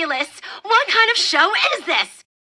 ridiculous. What kind of show is this?